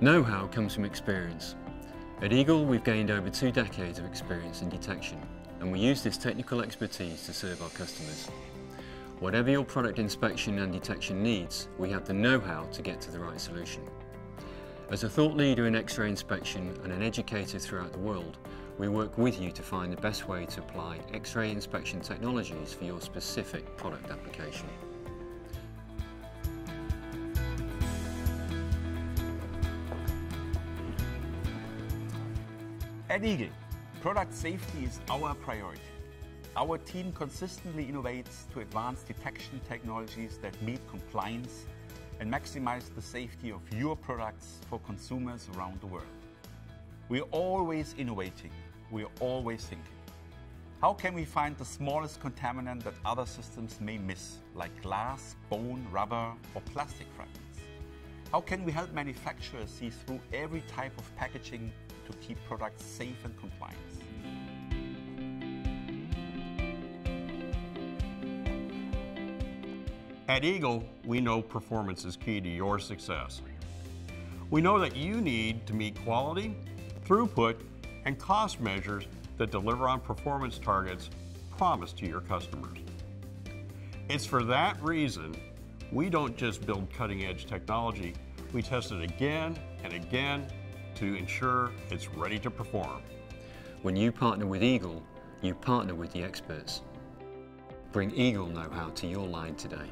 Know-how comes from experience. At Eagle, we've gained over two decades of experience in detection, and we use this technical expertise to serve our customers. Whatever your product inspection and detection needs, we have the know-how to get to the right solution. As a thought leader in X-ray inspection and an educator throughout the world, we work with you to find the best way to apply X-ray inspection technologies for your specific product application. At Eagle, product safety is our priority. Our team consistently innovates to advance detection technologies that meet compliance and maximize the safety of your products for consumers around the world. We're always innovating, we're always thinking. How can we find the smallest contaminant that other systems may miss, like glass, bone, rubber, or plastic fragments? How can we help manufacturers see through every type of packaging to keep products safe and compliant? At Eagle, we know performance is key to your success. We know that you need to meet quality, throughput, and cost measures that deliver on performance targets promised to your customers. It's for that reason we don't just build cutting edge technology, we test it again and again to ensure it's ready to perform. When you partner with Eagle, you partner with the experts. Bring Eagle know-how to your line today.